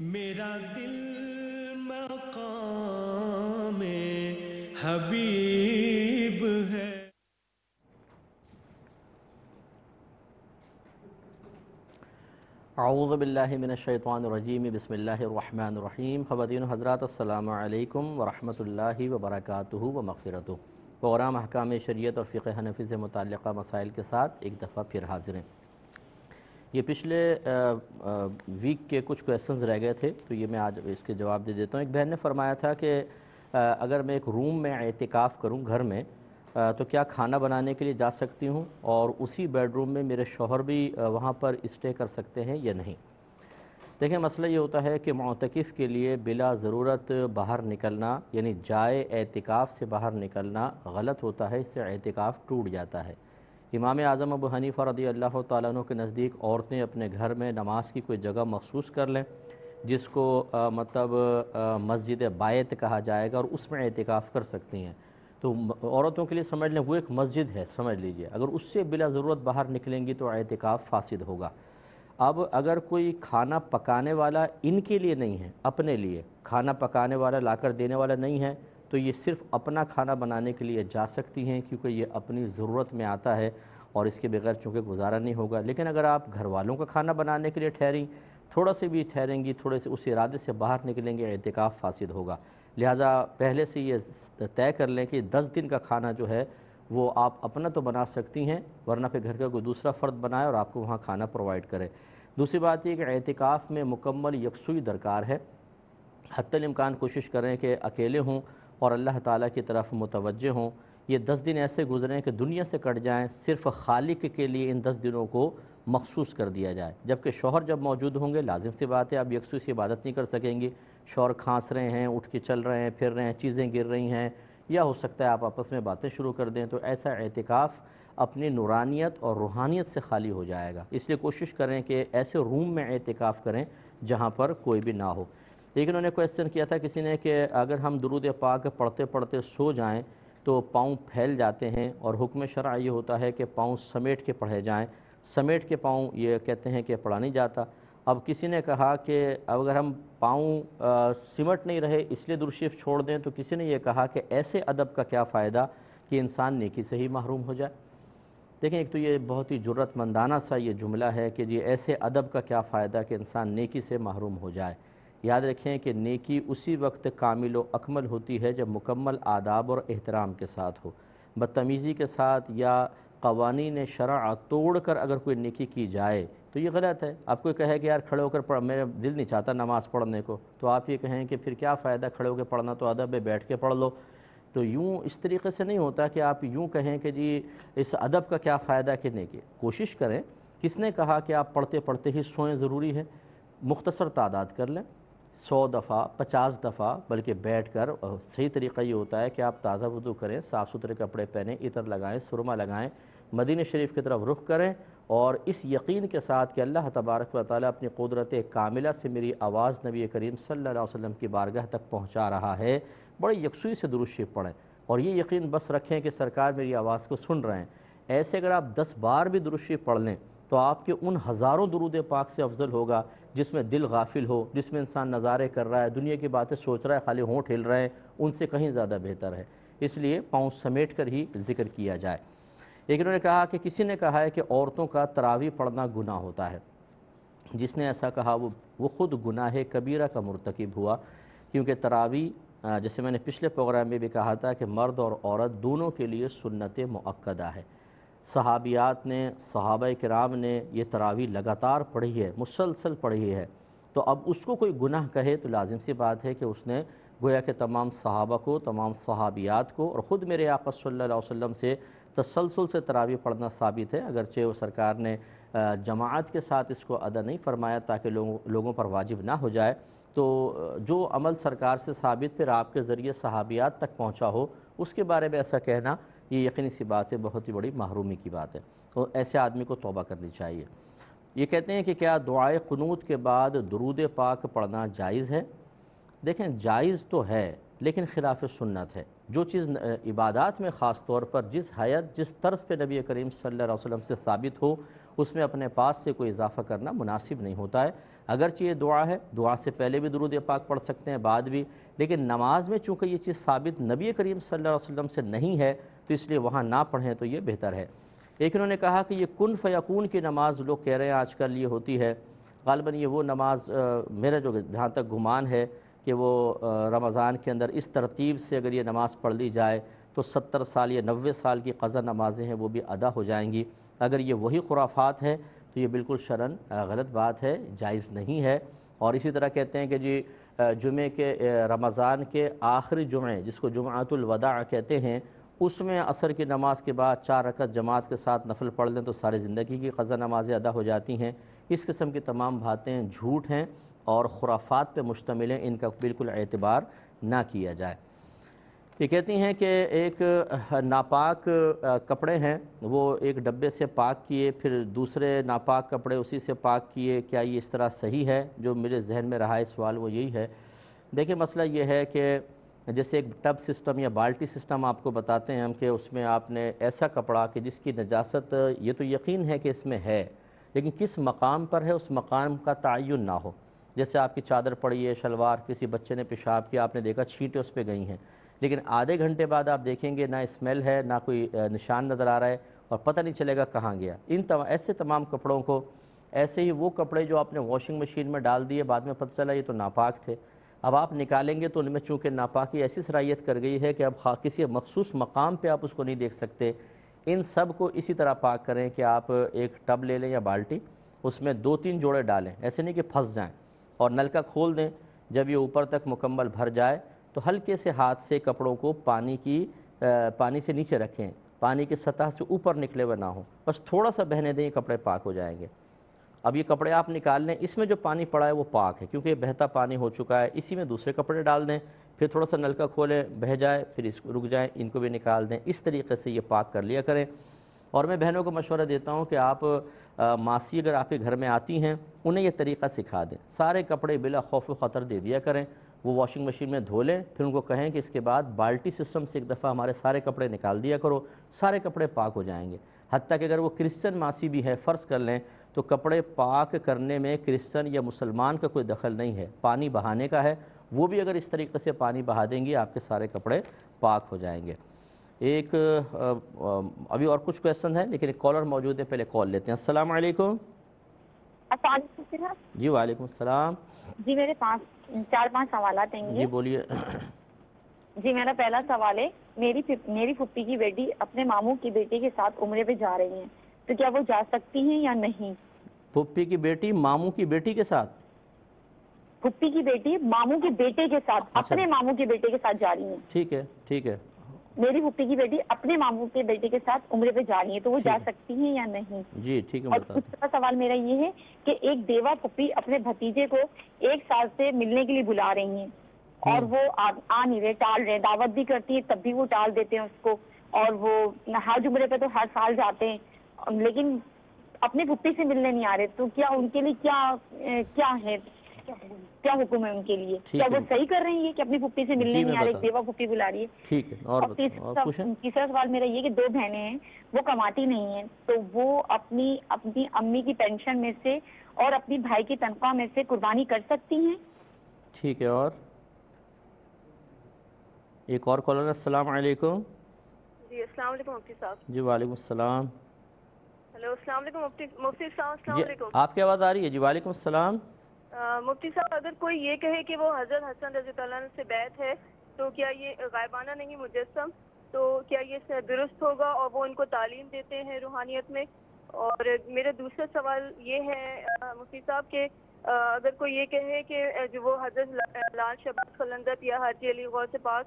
میرا دل مقام حبیب ہے۔ اعوذ باللہ من الشیطان الرجیم، بسم اللہ الرحمن الرحیم۔ خواتین و حضرات، السلام علیکم ورحمۃ اللہ وبرکاتہ و مغفرتہ پروگرام احکام شریعت اور فقہ حنفی سے متعلقہ مسائل کے ساتھ ایک دفعہ پھر حاضر ہیں۔ یہ پچھلے ویک کے کچھ کویسچنز رہ گئے تھے، تو یہ میں آج اس کے جواب دے دیتا ہوں۔ ایک بہن نے فرمایا تھا کہ اگر میں ایک روم میں اعتکاف کروں گھر میں تو کیا کھانا بنانے کے لیے جا سکتی ہوں؟ اور اسی بیڈ روم میں میرے شوہر بھی وہاں پر اسٹے کر سکتے ہیں یا نہیں؟ دیکھیں، مسئلہ یہ ہوتا ہے کہ معتکف کے لیے بلا ضرورت باہر نکلنا یعنی جائے اعتکاف سے باہر نکلنا غلط ہوتا ہے، اس سے اعتکاف ٹوٹ جاتا ہے۔ امام اعظم ابو حنیفہ رضی اللہ تعالیٰ عنہ کے نزدیک عورتیں اپنے گھر میں نماز کی کوئی جگہ مخصوص کر لیں، جس کو مطلب مسجد بایت کہا جائے گا اور اس میں اعتکاف کر سکتی ہیں۔ تو عورتوں کے لیے سمجھ لیں، وہ ایک مسجد ہے، سمجھ لیجیے۔ اگر اس سے بلا ضرورت باہر نکلیں گی تو اعتکاف فاسد ہوگا۔ اب اگر کوئی کھانا پکانے والا ان کے لیے نہیں ہے، اپنے لیے، کھانا پکانے والا لا کر دینے والا نہیں ہے تو یہ صرف اپنا کھانا بنانے کے لیے جا سکتی ہیں، کیونکہ یہ اپنی ضرورت میں آتا ہے اور اس کے بغیر چونکہ گزارا نہیں ہوگا۔ لیکن اگر آپ گھر والوں کا کھانا بنانے کے لیے ٹھہریں، تھوڑا سے بھی ٹھہریں گی، تھوڑے سے اس ارادے سے باہر نکلیں گے، اعتکاف فاسد ہوگا۔ لہٰذا پہلے سے یہ طے کر لیں کہ دس دن کا کھانا جو ہے، وہ آپ اپنا تو بنا سکتی ہیں، ورنہ پھر گھر کا کوئی دوسرا فرد بنائے اور آپ کو وہاں کھانا پرووائڈ کرے۔ دوسری بات یہ کہ اعتکاف میں مکمل یکسوئی درکار ہے۔ حتی الامکان کوشش کریں کہ اکیلے ہوں اور اللہ تعالیٰ کی طرف متوجہ ہوں۔ یہ دس دن ایسے گزریں کہ دنیا سے کٹ جائیں، صرف خالق کے لیے ان دس دنوں کو مخصوص کر دیا جائے۔ جبکہ شوہر جب موجود ہوں گے، لازم سی بات ہے آپ یکسوئی سی عبادت نہیں کر سکیں گے۔ شوہر کھانس رہے ہیں، اٹھ کے چل رہے ہیں، پھر رہے ہیں، چیزیں گر رہی ہیں۔ یا ہو سکتا ہے آپ آپس میں باتیں شروع کر دیں تو ایسا اعتکاف اپنی نورانیت اور روحانیت سے خالی ہو جائے گا۔ اس لیے کوشش کریں کہ ایسے روم میں اعتکاف کریں جہاں پر کوئی بھی نہ ہو۔ لیکن انہوں نے کویسچن کیا تھا، کسی نے کہ اگر ہم درود پاک پڑھتے پڑھتے سو جائیں تو پاؤں پھیل جاتے ہیں اور حکم شرع یہ ہوتا ہے کہ پاؤں سمیٹ کے پڑھے جائیں۔ سمیٹ کے پاؤں یہ کہتے ہیں کہ پڑھا نہیں جاتا۔ اب کسی نے کہا کہ اگر ہم پاؤں سمٹ نہیں رہے، اس لیے درشیف چھوڑ دیں تو کسی نے یہ کہا کہ ایسے ادب کا کیا فائدہ کہ انسان نیکی سے ہی محروم ہو جائے۔ دیکھیں، ایک تو یہ بہت ہی جرت مندانہ سا یہ جملہ ہے کہ یہ ایسے ادب کا کیا فائدہ کہ انسان نیکی سے محروم ہو جائے۔ یاد رکھیں کہ نیکی اسی وقت کامل و اکمل ہوتی ہے جب مکمل آداب اور احترام کے ساتھ ہو۔ بدتمیزی کے ساتھ یا قوانین شرع توڑ کر اگر کوئی نیکی کی جائے تو یہ غلط ہے۔ آپ کوئی کہے کہ یار کھڑے ہو کر پڑھ، میرا دل نہیں چاہتا نماز پڑھنے کو، تو آپ یہ کہیں کہ پھر کیا فائدہ کھڑے ہو کے پڑھنا؟ تو ادب ہے بیٹھ کے پڑھ لو۔ تو یوں اس طریقے سے نہیں ہوتا کہ آپ یوں کہیں کہ جی اس ادب کا کیا فائدہ کہ نہیں کہ کوشش کریں، کس نے کہا کہ آپ پڑھتے پڑھتے ہی سوئیں ضروری ہے؟ مختصر تعداد کر لیں۔ سو دفعہ، پچاس دفعہ، بلکہ بیٹھ کر صحیح طریقہ یہ ہوتا ہے کہ آپ تازہ وضو کریں، صاف ستھرے کپڑے پہنیں، عطر لگائیں، سرما لگائیں، مدینہ شریف کی طرف رخ کریں، اور اس یقین کے ساتھ کہ اللہ تبارک و تعالیٰ اپنی قدرت کاملہ سے میری آواز نبی کریم صلی اللہ علیہ وسلم کی بارگاہ تک پہنچا رہا ہے۔ بڑے یکسوئی سے درشی پڑھیں، اور یہ یقین بس رکھیں کہ سرکار میری آواز کو سن رہے ہیں۔ ایسے اگر آپ دس بار بھی درشی پڑھ لیں، تو آپ کے ان ہزاروں درود پاک سے افضل ہوگا۔ جس میں دل غافل ہو، جس میں انسان نظارے کر رہا ہے، دنیا کی باتیں سوچ رہا ہے، خالی ہونٹ ہل رہے ہیں، ان سے کہیں زیادہ بہتر ہے۔ اس لیے پاؤں سمیٹ کر ہی ذکر کیا جائے۔ لیکن انہوں نے کہا کہ کسی نے کہا ہے کہ عورتوں کا تراوی پڑھنا گناہ ہوتا ہے۔ جس نے ایسا کہا، وہ وہ خود گناہ کبیرہ کا مرتکب ہوا۔ کیونکہ تراوی جیسے میں نے پچھلے پروگرام میں بھی کہا تھا کہ مرد اور عورت دونوں کے لیے سنت معقدہ ہے۔ صحابیات نے، صحابہ کرام نے یہ تراوی لگاتار پڑھی ہے، مسلسل پڑھی ہے۔ تو اب اس کو کوئی گناہ کہے تو لازم سی بات ہے کہ اس نے گویا کہ تمام صحابہ کو، تمام صحابیات کو اور خود میرے آقا صلی اللہ علیہ وسلم سے تسلسل سے تراوی پڑھنا ثابت ہے۔ اگرچہ وہ سرکار نے جماعت کے ساتھ اس کو ادا نہیں فرمایا تاکہ لوگوں لوگوں پر واجب نہ ہو جائے، تو جو عمل سرکار سے ثابت پھر آپ کے ذریعے صحابیات تک پہنچا ہو، اس کے بارے میں ایسا کہنا یہ یقینی سی بات ہے، بہت ہی بڑی محرومی کی بات ہے۔ تو ایسے آدمی کو توبہ کرنی چاہیے۔ یہ کہتے ہیں کہ کیا دعائے قنوت کے بعد درود پاک پڑھنا جائز ہے؟ دیکھیں، جائز تو ہے، لیکن خلاف سنت ہے۔ جو چیز عبادات میں خاص طور پر جس حیت جس طرز پہ نبی کریم صلی اللہ علیہ وسلم سے ثابت ہو، اس میں اپنے پاس سے کوئی اضافہ کرنا مناسب نہیں ہوتا ہے۔ اگرچہ یہ دعا ہے، دعا سے پہلے بھی درود پاک پڑھ سکتے ہیں، بعد بھی۔ لیکن نماز میں چونکہ یہ چیز ثابت نبی کریم صلی اللہ علیہ وسلم سے نہیں ہے تو اس لیے وہاں نہ پڑھیں تو یہ بہتر ہے۔ ایک انہوں نے کہا کہ یہ کن فیقون کی نماز لوگ کہہ رہے ہیں آج کل یہ ہوتی ہے۔ غالباً یہ وہ نماز میرا جو جہاں تک گمان ہے کہ وہ رمضان کے اندر اس ترتیب سے اگر یہ نماز پڑھ لی جائے تو ستر سال یا نوے سال کی قضا نمازیں ہیں وہ بھی ادا ہو جائیں گی۔ اگر یہ وہی خرافات ہے تو یہ بالکل شرن غلط بات ہے، جائز نہیں ہے۔ اور اسی طرح کہتے ہیں کہ جی جمعے کے رمضان کے آخری جمعے، جس کو جمعۃ الوداع کہتے ہیں اس میں عصر کی نماز کے بعد چار رکعت جماعت کے ساتھ نفل پڑھ لیں تو ساری زندگی کی قضا نمازیں ادا ہو جاتی ہیں۔ اس قسم کی تمام باتیں جھوٹ ہیں اور خرافات پہ مشتمل ہیں، ان کا بالکل اعتبار نہ کیا جائے۔ یہ کہتی ہیں کہ ایک ناپاک کپڑے ہیں، وہ ایک ڈبے سے پاک کیے، پھر دوسرے ناپاک کپڑے اسی سے پاک کیے، کیا یہ اس طرح صحیح ہے؟ جو میرے ذہن میں رہا ہے، سوال وہ یہی ہے۔ دیکھیں، مسئلہ یہ ہے کہ جیسے ایک ٹب سسٹم یا بالٹی سسٹم آپ کو بتاتے ہیں ہم کہ اس میں آپ نے ایسا کپڑا کہ جس کی نجاست، یہ تو یقین ہے کہ اس میں ہے، لیکن کس مقام پر ہے، اس مقام کا تعین نہ ہو۔ جیسے آپ کی چادر پڑی ہے، شلوار کسی بچے نے پیشاب کیا، آپ نے دیکھا چھینٹیں اس پہ گئی ہیں۔ لیکن آدھے گھنٹے بعد آپ دیکھیں گے، نہ اسمیل ہے، نہ کوئی نشان نظر آ رہا ہے اور پتہ نہیں چلے گا کہاں گیا۔ ان ایسے تمام کپڑوں کو، ایسے ہی وہ کپڑے جو آپ نے واشنگ مشین میں ڈال دیے، بعد میں پتہ چلا یہ تو ناپاک تھے۔ اب آپ نکالیں گے تو ان میں چونکہ ناپاکی ایسی صلاحیت کر گئی ہے کہ اب کسی مخصوص مقام پہ آپ اس کو نہیں دیکھ سکتے۔ ان سب کو اسی طرح پاک کریں کہ آپ ایک ٹب لے لیں یا بالٹی، اس میں دو تین جوڑے ڈالیں۔ ایسے نہیں کہ پھنس جائیں اور نلکا کھول دیں۔ جب یہ اوپر تک مکمل بھر جائے تو ہلکے سے ہاتھ سے کپڑوں کو پانی کی پانی سے نیچے رکھیں۔ پانی کی سطح سے اوپر نکلے ہوئے نہ ہوں۔ بس تھوڑا سا بہنے دیں، یہ کپڑے پاک ہو جائیں گے۔ اب یہ کپڑے آپ نکال لیں، اس میں جو پانی پڑا ہے وہ پاک ہے، کیونکہ یہ بہتا پانی ہو چکا ہے۔ اسی میں دوسرے کپڑے ڈال دیں، پھر تھوڑا سا نلکا کھولیں بہہ جائے، پھر اس رک جائیں، ان کو بھی نکال دیں۔ اس طریقے سے یہ پاک کر لیا کریں۔ اور میں بہنوں کو مشورہ دیتا ہوں کہ آپ ماسی اگر آپ کے گھر میں آتی ہیں، انہیں یہ طریقہ سکھا دیں۔ سارے کپڑے بلا خوف و خطر دے دیا کریں۔ وہ واشنگ مشین میں دھو لیں، پھر ان کو کہیں کہ اس کے بعد بالٹی سسٹم سے ایک دفعہ ہمارے سارے کپڑے نکال دیا کرو، سارے کپڑے پاک ہو جائیں گے۔ حتیٰ کہ اگر وہ کرسچن ماسی بھی ہے، فرض کر لیں تو کپڑے پاک کرنے میں کرسچن یا مسلمان کا کوئی دخل نہیں ہے پانی بہانے کا ہے۔ وہ بھی اگر اس طریقے سے پانی بہا دیں گی آپ کے سارے کپڑے پاک ہو جائیں گے۔ ایک ابھی اور کچھ کویسچن ہیں لیکن ایک کالر موجود ہے پہلے کال لیتے ہیں۔ السلام علیکم۔ جی وعلیکم السلام۔ جی میرے پانچ چار پانچ سوالات ہیں۔ جی بولیے۔ جی میرا پہلا سوال ہے میری میری پھپھی کی بیٹی اپنے ماموں کی بیٹی کے ساتھ عمرے پہ جا رہی ہیں تو کیا وہ جا سکتی ہیں یا نہیں؟ پھپھی کی بیٹی ماموں کی بیٹی کے ساتھ؟ پھپھی کی بیٹی ماموں کے بیٹے کے ساتھ اچھا۔ اپنے ماموں کے بیٹے کے ساتھ جا رہی ہیں۔ ٹھیک ہے ٹھیک ہے۔ میری پھپھی کی بیٹی اپنے ماموں کے بیٹے کے ساتھ عمرے پہ جا رہی ہے تو وہ جا سکتی ہیں یا نہیں؟ جی ٹھیک ہے اور دوسرا سوال میرا یہ ہے کہ ایک دیوا پھپھی اپنے بھتیجے کو ایک سال سے ملنے کے لیے بلا رہی ہیں۔ اور وہ آ نہیں رہے ٹال رہے دعوت بھی کرتی ہے تب بھی وہ ٹال دیتے ہیں اس کو۔ اور وہ ہر عمرے پہ تو ہر سال جاتے ہیں۔ لیکن اپنی پھپھی سے ملنے نہیں آ رہے تو کیا ان کے لیے کیا کیا ہے؟ کیا حکم ہے ان کے لیے؟ کیا۔ وہ صحیح کر رہی ہے کہ اپنی پھپھی سے ملنے جی، نہیں میں آ رہے دیوا پھپھی بلا رہی ہے؟ ٹھیک ہے اور تیسرا سوال میرا یہ کہ دو بہنیں ہیں وہ کماتی نہیں ہیں تو وہ اپنی اپنی امی کی پینشن میں سے اور اپنی بھائی کی تنخواہ میں سے قربانی کر سکتی ہیں؟ ٹھیک ہے اور؟ ایک اور کالر السلام علیکم۔ جی السلام علیکم صاحب۔ جی وعلیکم السلام۔ السلام علیکم مفتی مفتی صاحب السلام جی علیکم۔ آپ کی آواز آ رہی ہے جی؟ وعلیکم السلام۔ مفتی صاحب اگر کوئی یہ کہے کہ وہ حضرت حسن رضی اللہ عنہ سے بیت ہے تو کیا یہ غائبانہ نہیں مجسم؟ تو کیا یہ درست ہوگا اور وہ ان کو تعلیم دیتے ہیں روحانیت میں؟ اور میرا دوسرا سوال یہ ہے مفتی صاحب کہ اگر کوئی یہ کہے کہ جو وہ حضرت لا- لال شہباز خلندت یا حاجی علی غور سے پاک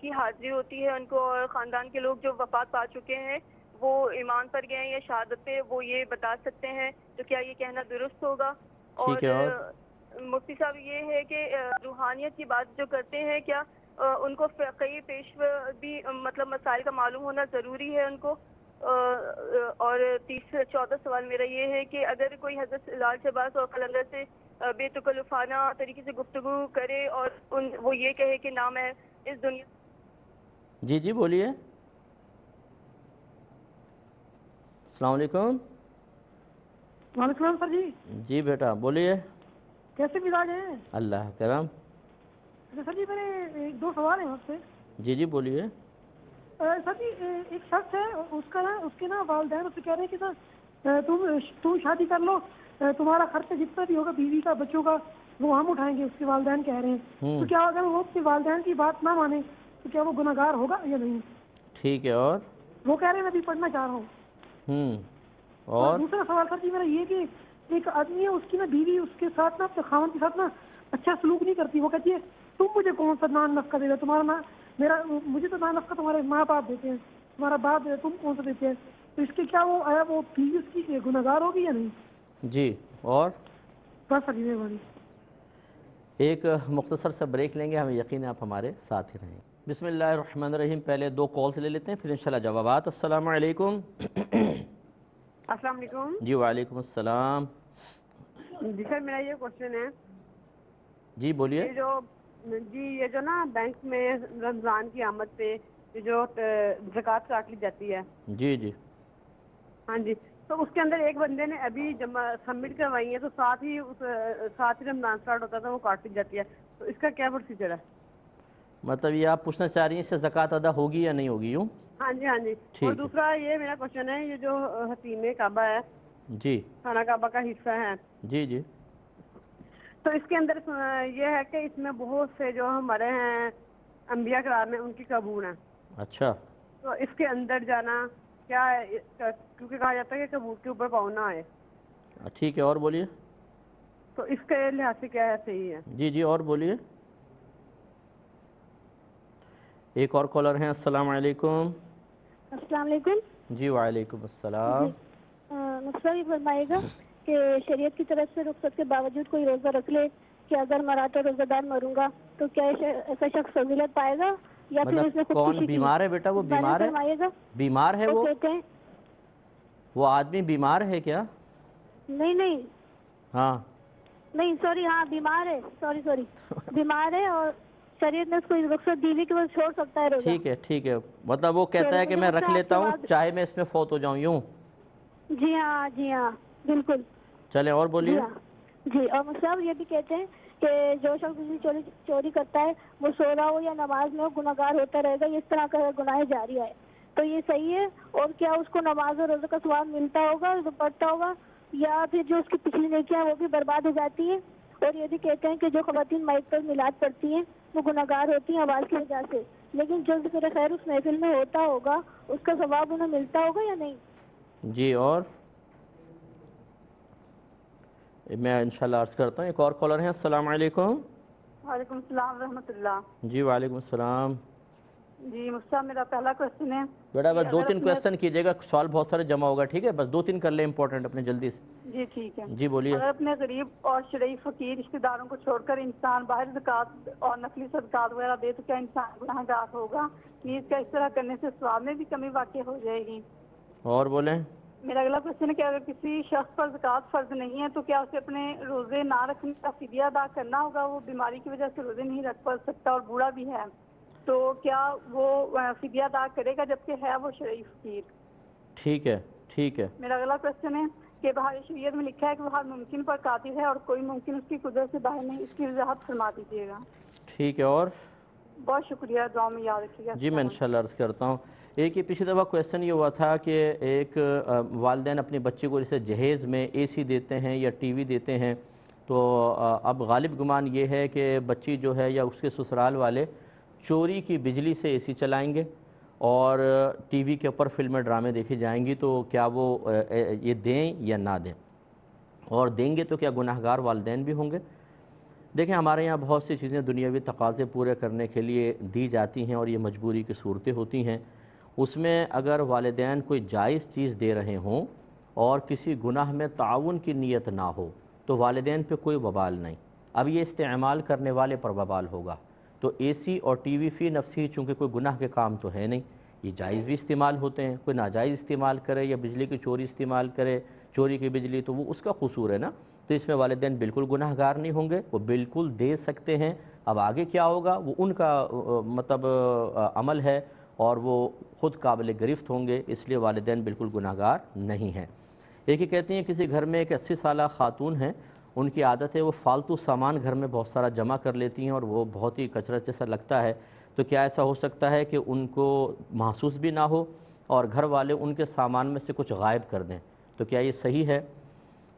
کی حاضری ہوتی ہے ان کو اور خاندان کے لوگ جو وفات پا چکے ہیں وہ ایمان پر گئے ہیں یا شہادت پہ وہ یہ بتا سکتے ہیں تو کیا یہ کہنا درست ہوگا۔ ہے، اور؟ مفتی صاحب یہ ہے کہ روحانیت کی بات جو کرتے ہیں کیا ان کو فقہی پیشوا بھی مطلب مسائل کا معلوم ہونا ضروری ہے ان کو؟ اور تیسرا چوتھا سوال میرا یہ ہے کہ اگر کوئی حضرت لال شہباز اور قلندر سے بے تکلفانہ طریقے سے گفتگو کرے اور ان وہ یہ کہے کہ نہ میں اس دنیا جی جی بولیے۔ السلام علیکم۔ وعلیکم السلام سر جی۔ جی بیٹا بولیے۔ کیسے مزاج ہیں؟ اللہ کرم۔ اچھا سر جی میرے ایک دو سوال ہیں آپ سے۔ جی جی بولیے۔ سر جی ایک شخص ہے اس کا نا اس کے نا والدین اس سے کہہ رہے ہیں کہ سر تم تم شادی کر لو تمہارا خرچہ جتنا بھی ہوگا بیوی کا بچوں کا وہ ہم اٹھائیں گے اس کے والدین کہہ رہے ہیں۔ تو کیا اگر وہ اس کے والدین کی بات نہ مانے تو کیا وہ گناہ گار ہوگا یا نہیں؟ ٹھیک ہے اور؟ وہ کہہ رہے ہیں میں ابھی پڑھنا چاہ رہا ہوں۔ اور اور؟ دوسرا سوال سر جی میرا یہ کہ ایک آدمی ہے اس کی نا بیوی اس کے ساتھ نا اپنے خاون کے ساتھ نا اچھا سلوک نہیں کرتی وہ کہتی ہے تم مجھے کون سا نان نفقہ دے دو تمہارا نا میرا مجھے تو نان نفقہ تمہارے ماں باپ دیتے ہیں تمہارا باپ دے تم کون سا دیتے ہیں؟ تو اس کے کیا وہ آیا وہ بیوی اس کی گناہ گار ہوگی یا نہیں؟ جی اور؟ بس سر جی ایک مختصر سا بریک لیں گے ہمیں یقین ہے آپ ہمارے ساتھ ہی رہیں۔ بسم اللہ الرحمن الرحیم پہلے دو کالس لے لیتے ہیں پھر انشاءاللہ جوابات۔ السلام علیکم۔ السلام علیکم۔ جی وعلیکم السلام۔ جی سر میرا یہ کوشچن ہے۔ جی بولیے۔ جو جی یہ جو نا بینک میں رمضان کی آمد پہ جو زکوٰۃ کاٹ لی جاتی ہے۔ جی جی۔ ہاں جی۔ تو اس کے اندر ایک بندے نے ابھی جمع سبمٹ کروائی ہے تو ساتھ ہی ساتھ ہی رمضان اسٹارٹ ہوتا تھا وہ کاٹ لی جاتی ہے۔ تو اس کا کیا پروسیجر ہے؟ مطلب یہ آپ پوچھنا چاہ رہی ہیں اس سے زکوٰۃ ادا ہوگی یا نہیں ہوگی یوں؟ ہاں جی ہاں جی۔ اور۔ دوسرا یہ میرا کوشچن ہے یہ جو حتیم کعبہ ہے جی۔ خانہ کعبہ کا حصہ ہے۔ جی جی۔ تو اس کے اندر یہ ہے کہ اس میں بہت سے جو ہمارے ہیں انبیاء کرام ہیں ان کی قبول ہیں۔ اچھا۔ تو اس کے اندر جانا کیا ہے؟ کیونکہ کہا جاتا ہے کہ کبوت کے اوپر پاؤں نہ آئے۔ ٹھیک ہے اور بولیے۔ تو اس کے لحاظ سے کیا ہے صحیح ہے؟ جی جی اور بولیے۔ ایک اور کالر ہیں السلام علیکم۔ السلام علیکم۔ جی وعلیکم السلام۔ مقصد یہ فرمائے گا کہ شریعت کی طرف سے رخصت کے باوجود کوئی روزہ رکھ لے کہ اگر مرا تو روزہ دار مروں گا تو کیا ایسا شخص فضیلت پائے گا؟ یا پھر اس مطلب نے کون بیمار ہے بیٹا؟ وہ بیمار ہے؟ بیمار ہے وہ؟ وہ آدمی بیمار ہے کیا؟ نہیں نہیں۔ ہاں۔ نہیں سوری ہاں بیمار ہے۔ Sorry sorry. بیمار ہے اور شریعت نے اس کو رخصت دی ہوئی کہ وہ چھوڑ سکتا ہے روزہ۔ ٹھیک ہے ٹھیک ہے۔ مطلب وہ کہتا ہے کہ میں رکھ لیتا ہوں چاہے میں اس میں فوت ہو جاؤں یوں۔ جی ہاں جی ہاں بالکل۔ چلیں اور بولیے۔ جی ہاں۔ جی اور مصعب یہ بھی کہتے ہیں کہ جو شخص چوری چوری کرتا ہے وہ سو رہا ہو یا نماز میں گناہ گار ہوتا رہے گا اس طرح کا گناہ جاری ہے۔ تو یہ صحیح ہے اور کیا اس کو نماز اور روزہ کا ثواب ملتا ہوگا پڑھتا ہوگا یا پھر جو اس کی پچھلی نیکیاں وہ بھی برباد ہو جاتی ہیں؟ اور یہ بھی کہتے ہیں کہ جو خواتین مائک پر میلاد پڑھتی ہیں وہ گناہ گار ہوتی ہیں آواز کی وجہ سے۔ لیکن جو ذکر خیر اس محفل میں ہوتا ہوگا اس کا ثواب انہیں ملتا ہوگا یا نہیں؟ جی اور؟ میں انشاءاللہ عرض کرتا ہوں ایک اور کالر ہیں السلام علیکم۔ وعلیکم السلام رحمۃ اللہ۔ جی وعلیکم السلام۔ جی مجھ میرا پہلا کوشچن ہے۔ بیٹا بس دو تین کویشچن کیجیے گا سوال بہت سارے جمع ہوگا ٹھیک ہے؟ بس دو تین کر لیں امپورٹنٹ اپنے جلدی سے۔ جی ٹھیک ہے۔ جی بولیے۔ اگر اپنے غریب اور شریف فقیر رشتے داروں کو چھوڑ کر انسان باہر زکوٰۃ اور نقلی صدقات وغیرہ دے تو کیا انسان گناہ گار ہوگا؟ پلیز کیا اس طرح کرنے سے ثواب میں بھی کمی واقع ہو جائے گی۔ اور بولیں۔ میرا اگلا کوشچن ہے کہ اگر کسی شخص پر زکوٰۃ فرض نہیں ہے تو کیا اسے اپنے روزے نہ رکھنے کا فدیہ ادا کرنا ہوگا؟ وہ بیماری کی وجہ سے روزے نہیں رکھ پا سکتا اور بوڑھا بھی ہے۔ تو کیا وہ فدیہ ادا کرے گا جبکہ ہے وہ شریف فقیر ٹھیک ہے ٹھیک ہے۔ میرا اگلا کوشچن ہے کہ بہار شریعت میں لکھا ہے کہ وہ ہر ممکن پر قادر ہے اور کوئی ممکن اس کی قدرت سے باہر نہیں اس کی وضاحت فرما دیجیے گا۔ ٹھیک ہے اور؟ بہت شکریہ دعا میں یاد رکھیے گا۔ جی میں انشاءاللہ عرض کرتا ہوں۔ ایک یہ پچھلی دفعہ کویشچن یہ ہوا تھا کہ ایک والدین اپنے بچے کو جیسے جہیز میں اے سی دیتے ہیں یا ٹی وی دیتے ہیں تو اب غالب گمان یہ ہے کہ بچی جو ہے یا اس کے سسرال والے چوری کی بجلی سے اے سی چلائیں گے اور ٹی وی کے اوپر فلمیں ڈرامے دیکھی جائیں گی تو کیا وہ یہ دیں یا نہ دیں؟ اور دیں گے تو کیا گناہ گار والدین بھی ہوں گے؟ دیکھیں ہمارے یہاں بہت سی چیزیں دنیاوی تقاضے پورے کرنے کے لیے دی جاتی ہیں اور یہ مجبوری کی صورتیں ہوتی ہیں۔ اس میں اگر والدین کوئی جائز چیز دے رہے ہوں اور کسی گناہ میں تعاون کی نیت نہ ہو تو والدین پہ کوئی وبال نہیں۔ اب یہ استعمال کرنے والے پر وبال ہوگا۔ تو اے سی اور ٹی وی فی نفسی چونکہ کوئی گناہ کے کام تو ہے نہیں، یہ جائز بھی استعمال ہوتے ہیں، کوئی ناجائز استعمال کرے یا بجلی کی چوری استعمال کرے، چوری کی بجلی تو وہ اس کا قصور ہے نا۔ تو اس میں والدین بالکل گناہ گار نہیں ہوں گے، وہ بالکل دے سکتے ہیں۔ اب آگے کیا ہوگا؟ وہ ان کا مطلب عمل ہے اور وہ خود قابل گرفت ہوں گے، اس لیے والدین بالکل گناہ گار نہیں ہیں۔ ایک ہی کہتی ہیں، کسی گھر میں ایک اسی سالہ خاتون ہیں ان کی عادت ہے، وہ فالتو سامان گھر میں بہت سارا جمع کر لیتی ہیں اور وہ بہت ہی کچرت جیسا لگتا ہے۔ تو کیا ایسا ہو سکتا ہے کہ ان کو محسوس بھی نہ ہو اور گھر والے ان کے سامان میں سے کچھ غائب کر دیں؟ تو کیا یہ صحیح ہے؟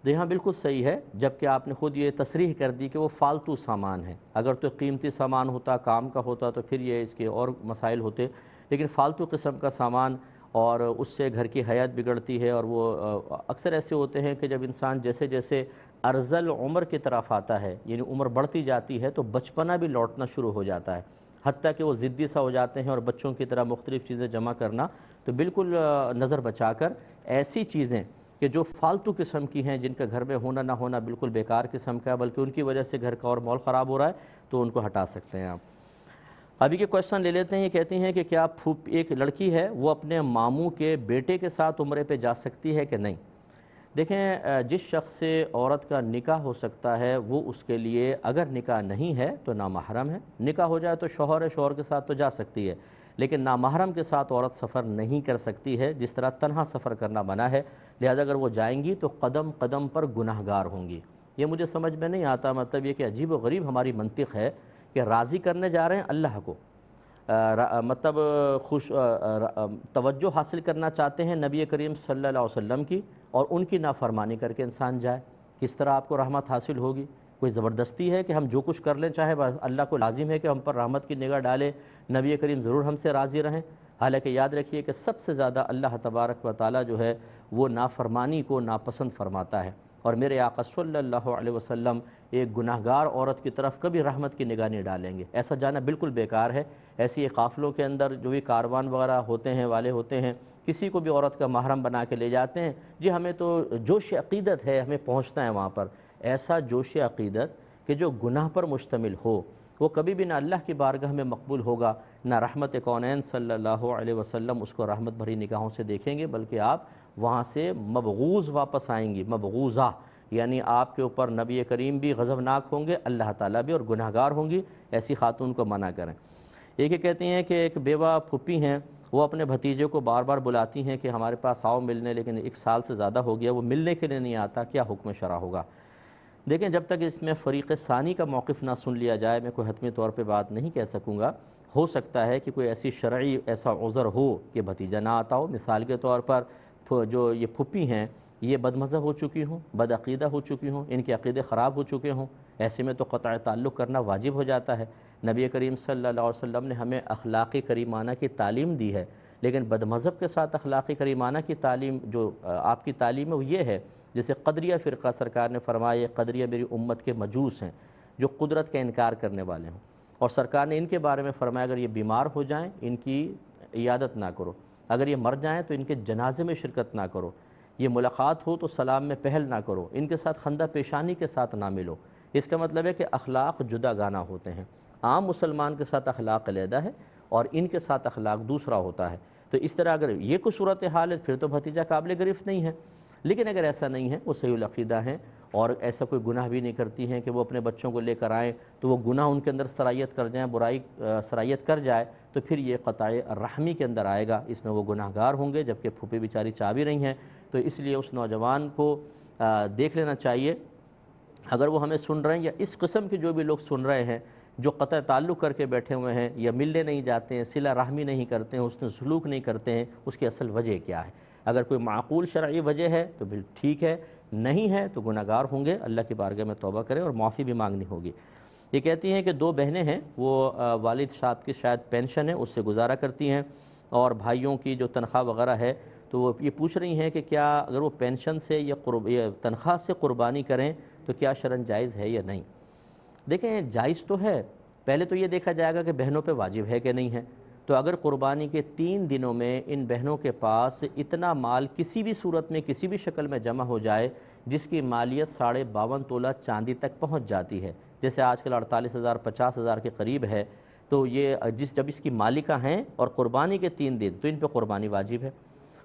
جی ہاں بالکل صحیح ہے۔ جبکہ آپ نے خود یہ تصریح کر دی کہ وہ فالتو سامان ہے اگر تو قیمتی سامان ہوتا، کام کا ہوتا، تو پھر یہ اس کے اور مسائل ہوتے۔ لیکن فالتو قسم کا سامان اور اس سے گھر کی حیات بگڑتی ہے اور وہ اکثر ایسے ہوتے ہیں کہ جب انسان جیسے جیسے ارزل عمر کی طرف آتا ہے یعنی عمر بڑھتی جاتی ہے تو بچپنا بھی لوٹنا شروع ہو جاتا ہے۔ حتیٰ کہ وہ ضدی سا ہو جاتے ہیں اور بچوں کی طرح مختلف چیزیں جمع کرنا تو بالکل نظر بچا کر ایسی چیزیں کہ جو فالتو قسم کی ہیں، جن کا گھر میں ہونا نہ ہونا بالکل بیکار قسم کا ہے، بلکہ ان کی وجہ سے گھر کا اور مول خراب ہو رہا ہے تو ان کو ہٹا سکتے ہیں آپ۔ ابھی کے کوشچن لے لیتے ہیں، یہ کہتے ہیں کہ کیا پھوپ ایک لڑکی ہے، وہ اپنے ماموں کے بیٹے کے ساتھ عمرے پہ جا سکتی ہے کہ نہیں؟ دیکھیں جس شخص سے عورت کا نکاح ہو سکتا ہے، وہ اس کے لیے اگر نکاح نہیں ہے تو نامحرم ہے۔ نکاح ہو جائے تو شوہر شوہر کے ساتھ تو جا سکتی ہے۔ لیکن نامحرم کے ساتھ عورت سفر نہیں کر سکتی ہے، جس طرح تنہا سفر کرنا منع ہے، لہذا اگر وہ جائیں گی تو قدم قدم پر گناہ گار ہوں گی۔ یہ مجھے سمجھ میں نہیں آتا مطلب یہ کہ عجیب و غریب ہماری منطق ہے کہ راضی کرنے جا رہے ہیں اللہ کو۔ مطلب خوش توجہ حاصل کرنا چاہتے ہیں نبی کریم صلی اللہ علیہ وسلم کی اور ان کی نافرمانی کر کے انسان جائے۔ کس طرح آپ کو رحمت حاصل ہوگی؟ کوئی زبردستی ہے کہ ہم جو کچھ کر لیں، چاہے اللہ کو لازم ہے کہ ہم پر رحمت کی نگاہ ڈالے نبی کریم ضرور ہم سے راضی رہیں۔ حالانکہ یاد رکھیے کہ سب سے زیادہ اللہ تبارک و تعالیٰ جو ہے وہ نافرمانی کو ناپسند فرماتا ہے۔ اور میرے آقا صلی اللہ علیہ وسلم ایک گناہ گار عورت کی طرف کبھی رحمت کی نگاہ نہیں ڈالیں گے۔ ایسا جانا بالکل بیکار ہے۔ ایسی قافلوں کے اندر جو بھی کاروان وغیرہ ہوتے ہیں، والے ہوتے ہیں، کسی کو بھی عورت کا محرم بنا کے لے جاتے ہیں۔ جی ہمیں تو جوش عقیدت ہے، ہمیں پہنچنا ہے وہاں پر۔ ایسا جوش عقیدت کہ جو گناہ پر مشتمل ہو، وہ کبھی بھی نہ اللہ کی بارگاہ میں مقبول ہوگا، نہ رحمت کونین صلی اللہ علیہ وسلم اس کو رحمت بھری نگاہوں سے دیکھیں گے، بلکہ آپ وہاں سے مبغوز واپس آئیں گی مبغوزہ یعنی آپ کے اوپر نبی کریم بھی غضبناک ہوں گے، اللہ تعالیٰ بھی اور گناہ گار ہوں گی، ایسی خاتون کو منع کریں۔ ایک یہ کہتے ہیں کہ ایک بیوہ پھپھی ہیں، وہ اپنے بھتیجے کو بار بار بلاتی ہیں کہ ہمارے پاس آؤ ملنے، لیکن ایک سال سے زیادہ ہو گیا، وہ ملنے کے لیے نہیں آتا، کیا حکم شرع ہوگا؟ دیکھیں، جب تک اس میں فریق ثانی کا موقف نہ سن لیا جائے، میں کوئی حتمی طور پہ بات نہیں کہہ سکوں گا، ہو سکتا ہے کہ کوئی ایسی شرعی، ایسا عذر ہو کہ بھتیجا نہ آتا ہو۔ مثال کے طور پر جو یہ پھپھی ہیں، یہ بد مذہب ہو چکی ہوں بد عقیدہ ہو چکی ہوں، ان کے عقیدے خراب ہو چکے ہوں۔ ایسے میں تو قطع تعلق کرنا واجب ہو جاتا ہے۔ نبی کریم صلی اللہ علیہ وسلم نے ہمیں اخلاقی کریمانہ کی تعلیم دی ہے۔ لیکن بد مذہب کے ساتھ اخلاقی کریمانہ کی تعلیم، جو آپ کی تعلیم ہے، وہ یہ ہے۔ جیسے قدریہ فرقہ سرکار نے فرمایا قدریہ میری امت کے مجوس ہیں، جو قدرت کا انکار کرنے والے ہوں۔ اور سرکار نے ان کے بارے میں فرمایا، اگر یہ بیمار ہو جائیں، ان کی عیادت نہ کرو۔ اگر یہ مر جائیں تو ان کے جنازے میں شرکت نہ کرو۔ یہ ملاقات ہو تو سلام میں پہل نہ کرو۔ ان کے ساتھ خندہ پیشانی کے ساتھ نہ ملو۔ اس کا مطلب ہے کہ اخلاق جدا گانا ہوتے ہیں۔ عام مسلمان کے ساتھ اخلاق علیحدہ ہے اور ان کے ساتھ اخلاق دوسرا ہوتا ہے۔ تو اس طرح اگر یہ کوئی صورت حال ہے، پھر تو بھتیجا قابل گرفت نہیں ہے۔ لیکن اگر ایسا نہیں ہے، وہ صحیح العقیدہ ہیں۔ اور ایسا کوئی گناہ بھی نہیں کرتی ہیں کہ وہ اپنے بچوں کو لے کر آئیں تو وہ گناہ ان کے اندر سرائیت کر جائیں، برائی سرائیت کر جائے، تو پھر یہ قطع رحمی کے اندر آئے گا۔ اس میں وہ گناہ گار ہوں گے جبکہ پھوپھی بیچاری چاہ بھی رہی ہیں۔ تو اس لیے اس نوجوان کو دیکھ لینا چاہیے۔ اگر وہ ہمیں سن رہے ہیں یا اس قسم کے جو بھی لوگ سن رہے ہیں جو قطع تعلق کر کے بیٹھے ہوئے ہیں یا ملنے نہیں جاتے ہیں صلہ رحمی نہیں کرتے ہیں اس نے سلوک نہیں کرتے ہیں، اس کی اصل وجہ کیا ہے؟ اگر کوئی معقول شرعی وجہ ہے تو بل ٹھیک ہے۔ نہیں ہے تو گناہ گار ہوں گے، اللہ کی بارگاہ میں توبہ کریں اور معافی بھی مانگنی ہوگی۔ یہ کہتی ہیں کہ دو بہنیں ہیں، وہ والد صاحب کی شاید پینشن ہے، اس سے گزارا کرتی ہیں اور بھائیوں کی جو تنخواہ وغیرہ ہے تو وہ یہ پوچھ رہی ہیں کہ کیا اگر وہ پینشن سے یا قرب، یا تنخواہ سے قربانی کریں تو کیا شرن جائز ہے یا نہیں؟ دیکھیں، جائز تو ہے۔ پہلے تو یہ دیکھا جائے گا کہ بہنوں پہ واجب ہے کہ نہیں ہے۔ تو اگر قربانی کے تین دنوں میں ان بہنوں کے پاس اتنا مال کسی بھی صورت میں، کسی بھی شکل میں جمع ہو جائے، جس کی مالیت ساڑھے باون تولہ چاندی تک پہنچ جاتی ہے، جیسے آج کل اڑتالیس ہزار، پچاس ہزار کے قریب ہے، تو یہ جس، جب اس کی مالکہ ہیں اور قربانی کے تین دن، تو ان پہ قربانی واجب ہے۔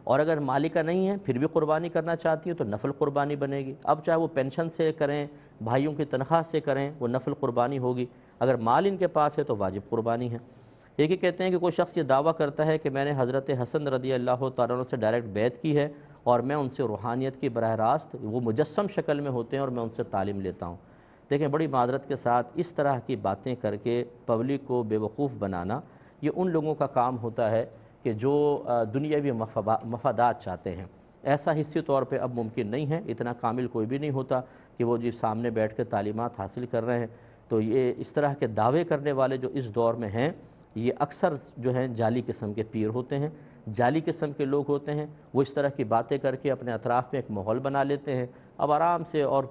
اور اگر مالکہ نہیں ہے پھر بھی قربانی کرنا چاہتی ہیں، تو نفل قربانی بنے گی۔ اب چاہے وہ پینشن سے کریں، بھائیوں کی تنخواہ سے کریں، وہ نفل قربانی ہوگی۔ اگر مال ان کے پاس ہے، تو واجب قربانی ہے۔ ایک ہی کہتے ہیں کہ کوئی شخص یہ دعویٰ کرتا ہے کہ میں نے حضرت حسن رضی اللہ تعالیٰ سے ڈائریکٹ بیت کی ہے اور میں ان سے روحانیت کی براہ راست وہ مجسم شکل میں ہوتے ہیں اور میں ان سے تعلیم لیتا ہوں۔ دیکھیں بڑی معذرت کے ساتھ اس طرح کی باتیں کر کے پبلک کو بے وقوف بنانا یہ ان لوگوں کا کام ہوتا ہے کہ جو دنیاوی مفادات چاہتے ہیں۔ ایسا حصی طور پہ اب ممکن نہیں ہے، اتنا کامل کوئی بھی نہیں ہوتا کہ وہ جی سامنے بیٹھ کے تعلیمات حاصل کر رہے ہیں۔ تو یہ اس طرح کے دعوے کرنے والے جو اس دور میں ہیں یہ اکثر جو ہیں جعلی قسم کے پیر ہوتے ہیں۔ جعلی قسم کے لوگ ہوتے ہیں، وہ اس طرح کی باتیں کر کے اپنے اطراف میں ایک ماحول بنا لیتے ہیں۔ اب آرام سے اور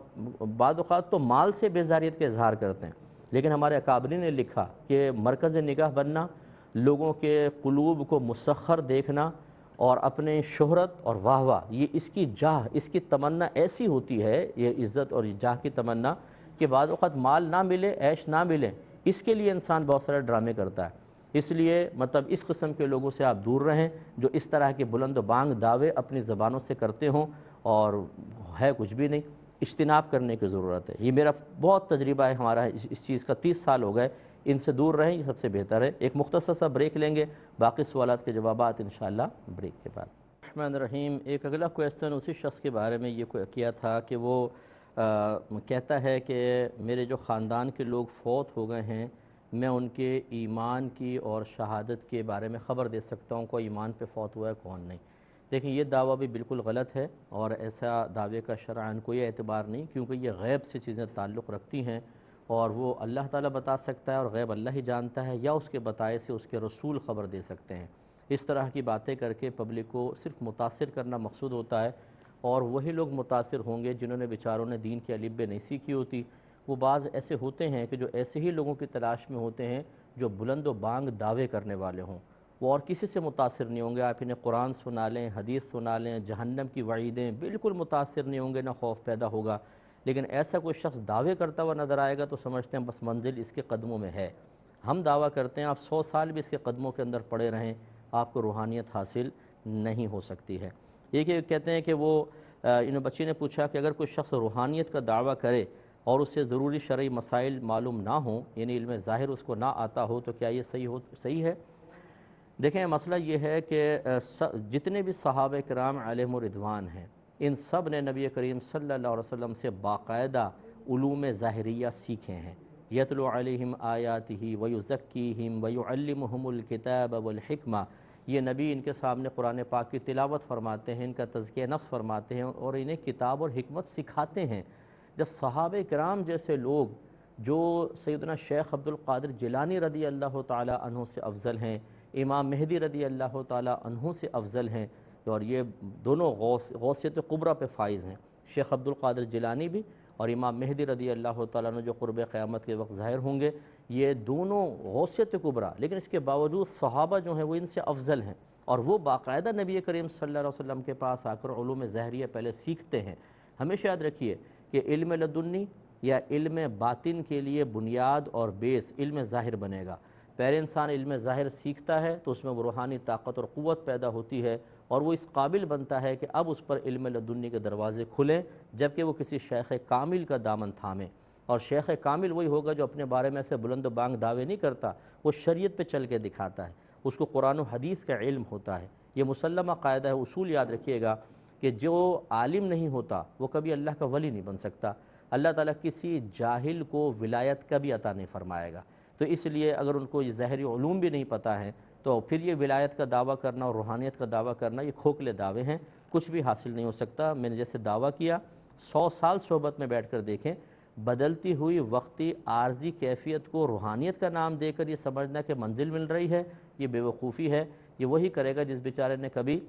بعض اوقات تو مال سے بیزاریت کے اظہار کرتے ہیں۔ لیکن ہمارے اکابری نے لکھا کہ مرکز نگاہ بننا، لوگوں کے قلوب کو مسخر دیکھنا اور اپنے شہرت اور واہ واہ، یہ اس کی جاہ، اس کی تمنا ایسی ہوتی ہے، یہ عزت اور جاہ کی تمنا کہ بعض اوقات مال نہ ملے، عیش نہ ملے۔ اس کے لیے انسان بہت سارے ڈرامے کرتا ہے۔ اس لیے مطلب اس قسم کے لوگوں سے آپ دور رہیں جو اس طرح کے بلند و بانگ دعوے اپنی زبانوں سے کرتے ہوں اور ہے کچھ بھی نہیں، اجتناب کرنے کی ضرورت ہے۔ یہ میرا بہت تجربہ ہے، ہمارا اس چیز کا تیس سال ہو گئے، ان سے دور رہیں، یہ سب سے بہتر ہے۔ ایک مختصر سا بریک لیں گے، باقی سوالات کے جوابات انشاءاللہ بریک کے بعد۔ رحمن الرحیم، ایک اگلا کویسچن اسی شخص کے بارے میں یہ کیا تھا کہ وہ کہتا ہے کہ میرے جو خاندان کے لوگ فوت ہو گئے ہیں میں ان کے ایمان کی اور شہادت کے بارے میں خبر دے سکتا ہوں کوئی ایمان پہ فوت ہوا ہے، کون نہیں۔ دیکھیں، یہ دعویٰ بھی بالکل غلط ہے اور ایسا دعوے کا شرعن کوئی اعتبار نہیں، کیونکہ یہ غیب سے چیزیں تعلق رکھتی ہیں اور وہ اللہ تعالیٰ بتا سکتا ہے اور غیب اللہ ہی جانتا ہے یا اس کے بتائے سے اس کے رسول خبر دے سکتے ہیں۔ اس طرح کی باتیں کر کے پبلک کو صرف متاثر کرنا مقصود ہوتا ہے اور وہی لوگ متاثر ہوں گے جنہوں نے بیچاروں نے دین کے علبے نہیں سیکھی ہوتی۔ وہ بعض ایسے ہوتے ہیں کہ جو ایسے ہی لوگوں کی تلاش میں ہوتے ہیں جو بلند و بانگ دعوے کرنے والے ہوں۔ وہ اور کسی سے متاثر نہیں ہوں گے، آپ انہیں قرآن سنا لیں، حدیث سنا لیں، جہنم کی وعیدیں، بالکل متاثر نہیں ہوں گے، نہ خوف پیدا ہوگا۔ لیکن ایسا کوئی شخص دعوے کرتا ہوا نظر آئے گا تو سمجھتے ہیں بس منزل اس کے قدموں میں ہے۔ ہم دعویٰ کرتے ہیں، آپ سو سال بھی اس کے قدموں کے اندر پڑے رہیں، آپ کو روحانیت حاصل نہیں ہو سکتی ہے۔ یہ کہ کہتے ہیں کہ وہ انہوں بچی نے پوچھا کہ اگر کوئی شخص روحانیت کا دعویٰ کرے اور اس سے ضروری شرعی مسائل معلوم نہ ہوں یعنی علم ظاہر اس کو نہ آتا ہو تو کیا یہ صحیح ہو، صحیح ہے؟ دیکھیں، مسئلہ یہ ہے کہ جتنے بھی صحابہ کرام علیہ ردوان ہیں، ان سب نے نبی کریم صلی اللہ علیہ وسلم سے باقاعدہ علوم ظاہریہ سیکھے ہیں۔ یتلو علیہم آیات ہی ویزکیہم ویعلمہم الکتاب والحکمہ۔ یہ نبی ان کے سامنے قرآن پاک کی تلاوت فرماتے ہیں، ان کا تزکیہ نفس فرماتے ہیں اور انہیں کتاب اور حکمت سکھاتے ہیں۔ جب صحابہ کرام جیسے لوگ جو سیدنا شیخ عبد القادر جیلانی رضی اللہ تعالیٰ عنہ سے افضل ہیں، امام مہدی رضی اللہ تعالیٰ عنہ سے افضل ہیں، اور یہ دونوں غوث، غوثیت قبرہ پہ فائز ہیں۔ شیخ عبد القادر جیلانی بھی اور امام مہدی رضی اللہ تعالیٰ عنہ جو قرب قیامت کے وقت ظاہر ہوں گے، یہ دونوں غوثیت قبرہ، لیکن اس کے باوجود صحابہ جو ہیں وہ ان سے افضل ہیں۔ اور وہ باقاعدہ نبی کریم صلی اللہ علیہ وسلم کے پاس آ کر علوم زہریہ پہلے سیکھتے ہیں۔ ہمیشہ یاد رکھیے کہ علم لدنی یا علم باطن کے لیے بنیاد اور بیس علم ظاہر بنے گا۔ پہلے انسان علم ظاہر سیکھتا ہے تو اس میں وہ روحانی طاقت اور قوت پیدا ہوتی ہے اور وہ اس قابل بنتا ہے کہ اب اس پر علم لدنی کے دروازے کھلیں، جبکہ وہ کسی شیخ کامل کا دامن تھامیں اور شیخ کامل وہی ہوگا جو اپنے بارے میں سے بلند و بانگ دعوے نہیں کرتا، وہ شریعت پہ چل کے دکھاتا ہے۔ اس کو قرآن و حدیث کا علم ہوتا ہے۔ یہ مسلمہ قاعدہ ہے، اصول یاد رکھیے گا۔ کہ جو عالم نہیں ہوتا وہ کبھی اللہ کا ولی نہیں بن سکتا۔ اللہ تعالیٰ کسی جاہل کو ولایت کا بھی عطا نہیں فرمائے گا۔ تو اس لیے اگر ان کو یہ زہری علوم بھی نہیں پتہ ہیں، تو پھر یہ ولایت کا دعویٰ کرنا اور روحانیت کا دعویٰ کرنا یہ کھوکھلے دعوے ہیں۔ کچھ بھی حاصل نہیں ہو سکتا۔ میں نے جیسے دعویٰ کیا، سو سال صحبت میں بیٹھ کر دیکھیں، بدلتی ہوئی وقتی عارضی کیفیت کو، روحانیت کا نام دے کر یہ سمجھنا کہ منزل مل رہی ہے، یہ بے وقوفی ہے، یہ وہی کرے گا جس بیچارے نے کبھی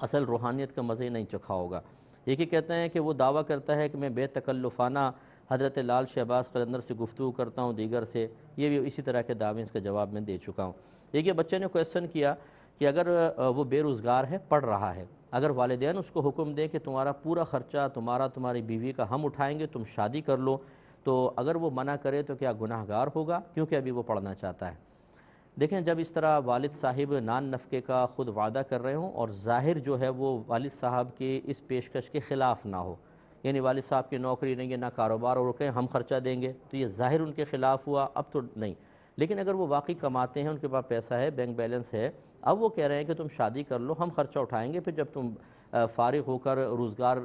اصل روحانیت کا مزے نہیں چکھا ہوگا۔ یہ کہ کہتے ہیں کہ وہ دعویٰ کرتا ہے کہ میں بے تکلفانہ حضرت لال شہباز قلندر سے گفتگو کرتا ہوں دیگر سے، یہ بھی اسی طرح کے دعوے اس کا جواب میں دے چکا ہوں۔ ایک یہ بچے نے کویشچن کیا کہ اگر وہ بے روزگار ہے، پڑھ رہا ہے۔ اگر والدین اس کو حکم دیں کہ تمہارا پورا خرچہ، تمہارا، تمہاری بیوی کا ہم اٹھائیں گے، تم شادی کر لو، تو اگر وہ منع کرے تو کیا گناہ گار ہوگا؟ کیونکہ ابھی وہ پڑھنا چاہتا ہے۔ دیکھیں، جب اس طرح والد صاحب نان نفقے کا خود وعدہ کر رہے ہوں اور ظاہر جو ہے وہ والد صاحب کے اس پیشکش کے خلاف نہ ہو یعنی والد صاحب کی نوکری نہیں ہے، نہ کاروبار اور رکیں ہم خرچہ دیں گے، تو یہ ظاہر ان کے خلاف ہوا، اب تو نہیں۔ لیکن اگر وہ واقعی کماتے ہیں، ان کے پاس پیسہ ہے، بینک بیلنس ہے، اب وہ کہہ رہے ہیں کہ تم شادی کر لو، ہم خرچہ اٹھائیں گے، پھر جب تم فارغ ہو کر روزگار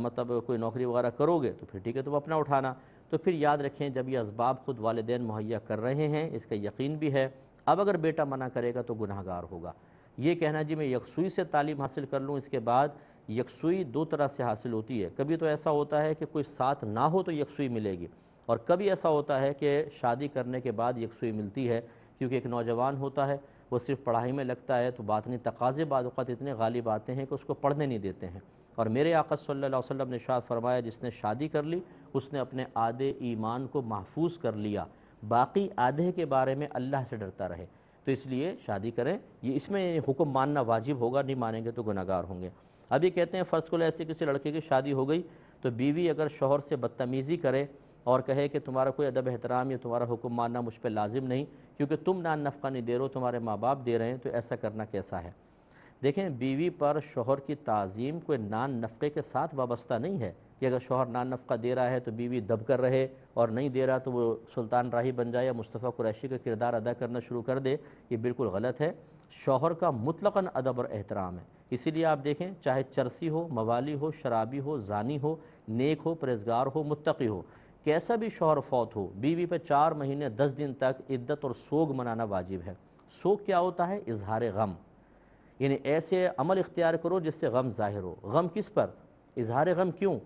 مطلب کوئی نوکری وغیرہ کرو گے، تو پھر ٹھیک ہے، تم اپنا اٹھانا۔ تو پھر یاد رکھیں، جب یہ اسباب خود والدین مہیا کر رہے ہیں، اس کا یقین بھی ہے۔ اب اگر بیٹا منع کرے گا تو گناہ گار ہوگا۔ یہ کہنا جی میں یکسوئی سے تعلیم حاصل کر لوں، اس کے بعد یکسوئی دو طرح سے حاصل ہوتی ہے۔ کبھی تو ایسا ہوتا ہے کہ کوئی ساتھ نہ ہو تو یکسوئی ملے گی، اور کبھی ایسا ہوتا ہے کہ شادی کرنے کے بعد یکسوئی ملتی ہے کیونکہ ایک نوجوان ہوتا ہے، وہ صرف پڑھائی میں لگتا ہے تو باطنی تقاضے بعض اوقات اتنے غالب آتے ہیں کہ اس کو پڑھنے نہیں دیتے ہیں۔ اور میرے آقا صلی اللہ علیہ وسلم نے شاد فرمایا، جس نے شادی کر لی، اس نے اپنے آدھے ایمان کو محفوظ کر لیا۔ باقی آدھے کے بارے میں اللہ سے ڈرتا رہے۔ تو اس لیے شادی کریں۔ یہ اس میں حکم ماننا واجب ہوگا، نہیں مانیں گے تو گناہ گار ہوں گے۔ اب یہ کہتے ہیں، فرض کو ایسے کسی لڑکے کی شادی ہو گئی، تو بیوی اگر شوہر سے بدتمیزی کرے اور کہے کہ تمہارا کوئی ادب احترام یا تمہارا حکم ماننا مجھ پہ لازم نہیں، کیونکہ تم نان نفقہ نہیں دے رہے ہو، تمہارے ماں باپ دے رہے ہیں، تو ایسا کرنا کیسا ہے؟ دیکھیں بیوی پر شوہر کی تعظیم کوئی نان نفقے کے ساتھ وابستہ نہیں ہے کہ اگر شوہر نان نفقہ دے رہا ہے تو بیوی دب کر رہے اور نہیں دے رہا تو وہ سلطان راہی بن جائے یا مصطفیٰ قریشی کا کردار ادا کرنا شروع کر دے، یہ بالکل غلط ہے۔ شوہر کا مطلقاً ادب اور احترام ہے۔ اسی لیے آپ دیکھیں چاہے چرسی ہو، موالی ہو، شرابی ہو، زانی ہو، نیک ہو پرہزگار ہو، متقی ہو، کیسا بھی شوہر فوت ہو، بیوی پہ چار مہینے دس دن تک عدت اور سوگ منانا واجب ہے۔ سوگ کیا ہوتا ہے؟ اظہار غم۔ یعنی ایسے عمل اختیار کرو جس سے غم ظاہر ہو۔ غم کس پر؟ اظہار غم کیوں؟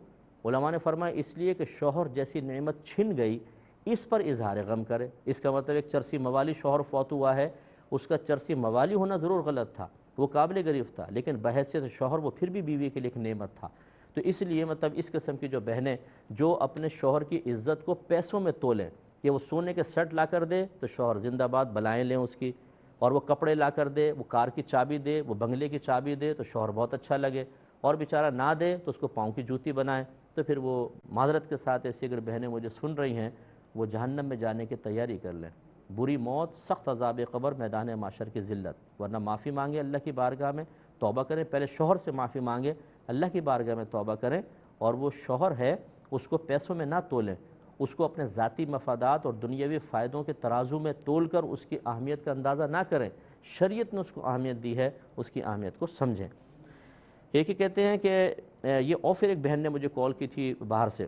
علماء نے فرمایا، اس لیے کہ شوہر جیسی نعمت چھن گئی، اس پر اظہار غم کرے۔ اس کا مطلب ایک چرسی موالی شوہر فوت ہوا ہے، اس کا چرسی موالی ہونا ضرور غلط تھا۔ وہ قابل غریب تھا، لیکن بحیثیت شوہر، وہ پھر بھی بیوی کے لیے ایک نعمت تھا۔ تو اس لیے مطلب اس قسم کی جو بہنیں، جو اپنے شوہر کی عزت کو پیسوں میں تولیں کہ وہ سونے کے سیٹ لا کر دے تو شوہر زندہ باد بلائیں لیں اس کی۔ اور وہ کپڑے لا کر دے، وہ کار کی چابی دے، وہ بنگلے کی چابی دے، تو شوہر بہت اچھا لگے۔ اور بیچارہ نہ دے تو اس کو پاؤں کی جوتی بنائیں تو پھر وہ معذرت کے ساتھ ایسی اگر بہنیں مجھے سن رہی ہیں، وہ جہنم میں جانے کی تیاری کر لیں۔ بری موت، سخت عذاب قبر، میدان معاشر کی ذلت۔ ورنہ معافی مانگے اللہ کی بارگاہ میں۔ توبہ کریں، پہلے شوہر سے معافی مانگے۔ اللہ کی بارگاہ میں توبہ کریں۔ اور وہ شوہر ہے، اس کو پیسوں میں نہ تولیں۔ اس کو اپنے ذاتی مفادات اور دنیاوی فائدوں کے ترازو میں تول کر اس کی اہمیت کا اندازہ نہ کریں۔ شریعت نے اس کو اہمیت دی ہے، اس کی اہمیت کو سمجھیں۔ ایک ہی کہتے ہیں کہ یہ اور پھر ایک بہن نے مجھے کال کی تھی باہر سے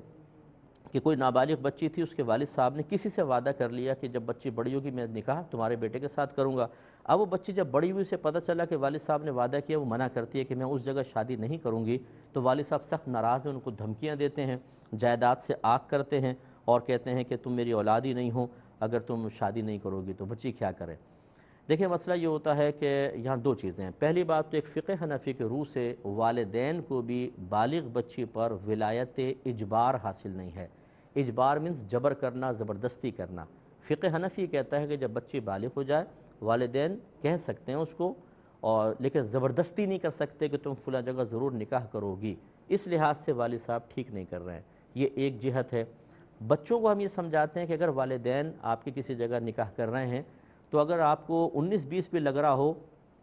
کہ کوئی نابالغ بچی تھی، اس کے والد صاحب نے کسی سے وعدہ کر لیا کہ جب بچی بڑی ہوگی میں نکاح تمہارے بیٹے کے ساتھ کروں گا۔ اب وہ بچی جب بڑی ہوئی سے پتہ چلا کہ والد صاحب نے وعدہ کیا، وہ منع کرتی ہے کہ میں اس جگہ شادی نہیں کروں گی۔ تو والد صاحب سخت ناراض ہیں، ان کو دھمکیاں دیتے ہیں، جائیداد سے آگ کرتے ہیں۔ اور کہتے ہیں کہ تم میری اولاد ہی نہیں ہو، اگر تم شادی نہیں کرو گی تو بچی کیا کرے؟ دیکھیں مسئلہ یہ ہوتا ہے کہ یہاں دو چیزیں ہیں۔ پہلی بات تو ایک فقہ حنفی کے روح سے والدین کو بھی بالغ بچی پر ولایت اجبار حاصل نہیں ہے۔ اجبار مینس جبر کرنا، زبردستی کرنا۔ فقہ حنفی کہتا ہے کہ جب بچی بالغ ہو جائے، والدین کہہ سکتے ہیں اس کو، اور لیکن زبردستی نہیں کر سکتے کہ تم فلاں جگہ ضرور نکاح کرو گی۔ اس لحاظ سے والد صاحب ٹھیک نہیں کر رہے ہیں۔ یہ ایک جہت ہے۔ بچوں کو ہم یہ سمجھاتے ہیں کہ اگر والدین آپ کی کسی جگہ نکاح کر رہے ہیں، تو اگر آپ کو انیس بیس بھی لگ رہا ہو،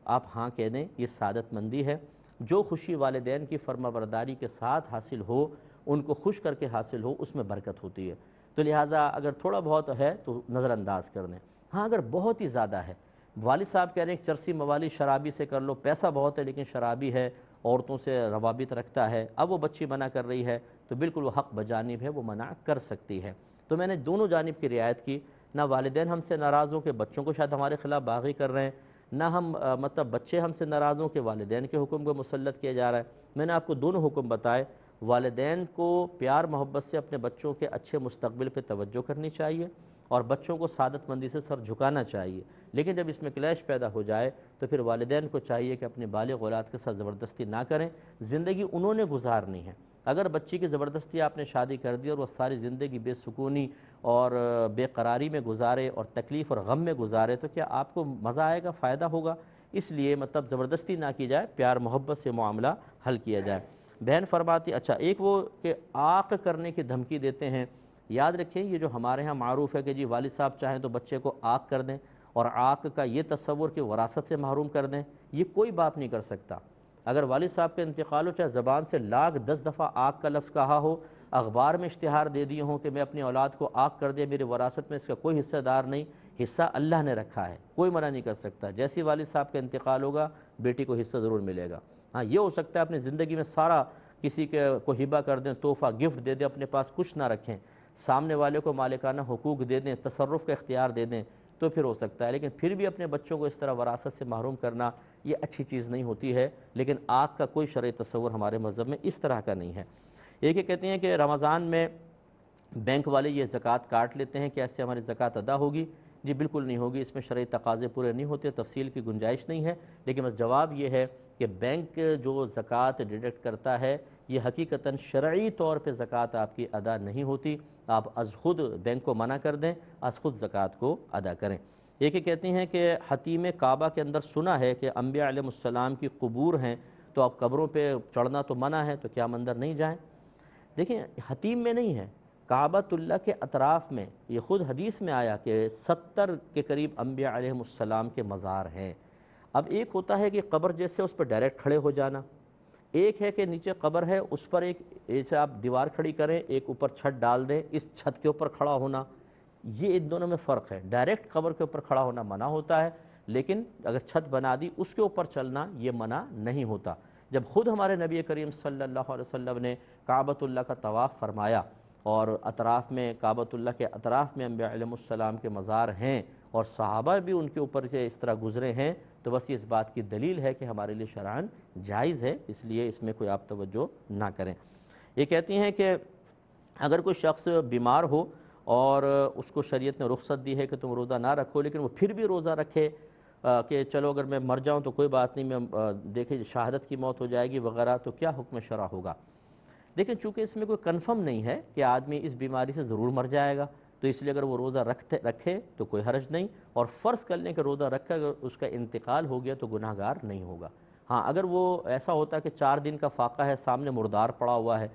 آپ ہاں کہہ دیں، یہ سعادت مندی ہے۔ جو خوشی والدین کی فرما برداری کے ساتھ حاصل ہو، ان کو خوش کر کے حاصل ہو، اس میں برکت ہوتی ہے۔ تو لہٰذا اگر تھوڑا بہت ہے تو نظر انداز کر دیں ہاں اگر بہت ہی زیادہ ہے، والد صاحب کہہ رہے ہیں، چرسی موالی شرابی سے کر لو، پیسہ بہت ہے لیکن شرابی ہے، عورتوں سے روابط رکھتا ہے، اب وہ بچی منع کر رہی ہے تو بالکل وہ حق بجانب ہے، وہ منع کر سکتی ہے۔ تو میں نے دونوں جانب کی رعایت کی۔ نہ والدین ہم سے ناراض ہوں کہ بچوں کو شاید ہمارے خلاف باغی کر رہے ہیں، نہ ہم مطلب بچے ہم سے ناراض ہوں کہ والدین کے حکم کو مسلط کیا جا رہا ہے۔ میں نے آپ کو دونوں حکم بتائے۔ والدین کو پیار، محبت سے اپنے بچوں کے اچھے مستقبل پہ توجہ کرنی چاہیے اور بچوں کو سعادت مندی سے سر جھکانا چاہیے۔ لیکن جب اس میں کلیش پیدا ہو جائے تو پھر والدین کو چاہیے کہ اپنے بالغ اولاد کے ساتھ زبردستی نہ کریں۔ زندگی انہوں نے گزارنی ہے۔ اگر بچی کی زبردستی آپ نے شادی کر دی اور وہ ساری زندگی بے سکونی اور بے قراری میں گزارے اور تکلیف اور غم میں گزارے تو کیا آپ کو مزہ آئے گا، فائدہ ہوگا؟ اس لیے مطلب زبردستی نہ کی جائے، پیار، محبت سے معاملہ حل کیا جائے۔ بہن فرماتی اچھا ایک وہ کہ آق کرنے کی دھمکی دیتے ہیں۔ یاد رکھیں، یہ جو ہمارے ہاں معروف ہے کہ جی والد صاحب چاہیں تو بچے کو آگ کر دیں اور آگ کا یہ تصور کہ وراثت سے محروم کر دیں، یہ کوئی باپ نہیں کر سکتا۔ اگر والد صاحب کا انتقال ہو، چاہے زبان سے لاکھ، دس دفعہ آگ کا لفظ کہا ہو، اخبار میں اشتہار دے دیے ہوں کہ میں اپنی اولاد کو آگ کر دیا میری وراثت میں اس کا کوئی حصہ دار نہیں، حصہ اللہ نے رکھا ہے، کوئی منع نہیں کر سکتا۔ جیسی والد صاحب کا انتقال ہوگا، بیٹی کو حصہ ضرور ملے گا۔ ہاں یہ ہو سکتا ہے اپنی زندگی میں سارا کسی کے کو ہبہ کر دیں، تحفہ، گفٹ دے دیں، اپنے پاس کچھ نہ رکھیں، سامنے والے کو مالکانہ حقوق دے دیں، تصرف کا اختیار دے دیں۔ تو پھر ہو سکتا ہے۔ لیکن پھر بھی اپنے بچوں کو اس طرح وراثت سے محروم کرنا یہ اچھی چیز نہیں ہوتی ہے۔ لیکن آگ کا کوئی شرعی تصور ہمارے مذہب میں اس طرح کا نہیں ہے۔ ایک یہ کہتے ہیں کہ رمضان میں بینک والے یہ زکوٰۃ کاٹ لیتے ہیں کہ ایسے ہماری زکوٰۃ ادا ہوگی؟ جی بالکل نہیں ہوگی۔ اس میں شرعی تقاضے پورے نہیں ہوتے، تفصیل کی گنجائش نہیں ہے۔ لیکن بس جواب یہ ہے کہ بینک جو زکوٰۃ ڈیڈکٹ کرتا ہے یہ حقیقتاً شرعی طور پہ زکوٰۃ آپ کی ادا نہیں ہوتی، آپ از خود بینک کو منع کر دیں، از خود زکوٰۃ کو ادا کریں۔ ایک یہ کہتے ہیں کہ حتیم کعبہ کے اندر سنا ہے کہ انبیاء علیہ السلام کی قبور ہیں، تو اب قبروں پہ چڑھنا تو منع ہے، تو کیا مندر نہیں جائیں؟ دیکھیں، حتیم میں نہیں ہے۔ کعبۃ اللہ کے اطراف میں، یہ خود حدیث میں آیا کہ ستر کے قریب انبیاء علیہ السلام کے مزار ہیں۔ اب ایک ہوتا ہے کہ قبر جیسے اس پر ڈائریکٹ کھڑے ہو جانا۔ ایک ہے کہ نیچے قبر ہے، اس پر ایک جیسے آپ دیوار کھڑی کریں، ایک اوپر چھت ڈال دیں، اس چھت کے اوپر کھڑا ہونا، یہ ان دونوں میں فرق ہے۔ ڈائریکٹ قبر کے اوپر کھڑا ہونا منع ہوتا ہے، لیکن اگر چھت بنا دی، اس کے اوپر چلنا یہ منع نہیں ہوتا۔ جب خود ہمارے نبی کریم صلی اللہ علیہ وسلم نے کعبۃ اللہ کا طواف فرمایا اور اطراف میں، کعبۃ اللہ کے اطراف میں انبیاء علیہ السلام کے مزار ہیں اور صحابہ بھی ان کے اوپر سے اس طرح گزرے ہیں تو بس یہ اس بات کی دلیل ہے کہ ہمارے لیے شرعن جائز ہے، اس لیے اس میں کوئی آپ توجہ نہ کریں۔ یہ کہتی ہیں کہ اگر کوئی شخص بیمار ہو اور اس کو شریعت نے رخصت دی ہے کہ تم روزہ نہ رکھو، لیکن وہ پھر بھی روزہ رکھے کہ چلو اگر میں مر جاؤں تو کوئی بات نہیں، میں دیکھیں جی شہادت کی موت ہو جائے گی وغیرہ، تو کیا حکم شرع ہوگا؟ دیکھیں چونکہ اس میں کوئی کنفرم نہیں ہے کہ آدمی اس بیماری سے ضرور مر جائے گا تو اس لیے اگر وہ روزہ رکھتے رکھے تو کوئی حرج نہیں اور فرض کر لیں کہ روزہ رکھا اگر اس کا انتقال ہو گیا تو گناہ گار نہیں ہوگا۔ ہاں اگر وہ ایسا ہوتا کہ چار دن کا فاقہ ہے، سامنے مردار پڑا ہوا ہے،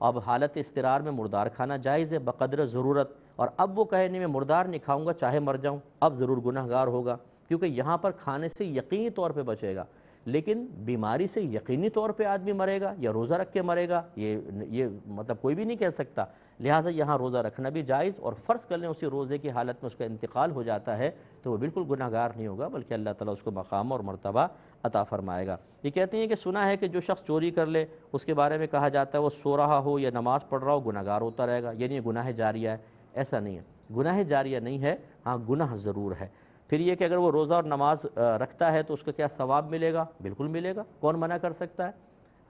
اب حالت استرار میں مردار کھانا جائز ہے، بقدر ضرورت، اور اب وہ کہے نہیں میں مردار نہیں کھاؤں گا، چاہے مر جاؤں، اب ضرور گناہ گار ہوگا۔ کیونکہ یہاں پر کھانے سے یقینی طور پہ بچے گا، لیکن بیماری سے یقینی طور پہ آدمی مرے گا یا روزہ رکھ کے مرے گا، یہ یہ مطلب کوئی بھی نہیں کہہ سکتا۔ لہٰذا یہاں روزہ رکھنا بھی جائز اور فرض کر لیں اسی روزے کی حالت میں اس کا انتقال ہو جاتا ہے تو وہ بالکل گناہ گار نہیں ہوگا، بلکہ اللہ تعالیٰ اس کو مقام اور مرتبہ عطا فرمائے گا۔ یہ کہتے ہیں کہ سنا ہے کہ جو شخص چوری کر لے، اس کے بارے میں کہا جاتا ہے وہ سو رہا ہو یا نماز پڑھ رہا ہو گناہ گار ہوتا رہے گا۔ یعنی یہ گناہ جاریہ ہے، ایسا نہیں ہے۔ گناہ جاریہ نہیں ہے ہاں گناہ ضرور ہے۔ پھر یہ کہ اگر وہ روزہ اور نماز رکھتا ہے تو اس کا کیا ثواب ملے گا؟ بالکل ملے گا۔ کون منع کر سکتا ہے؟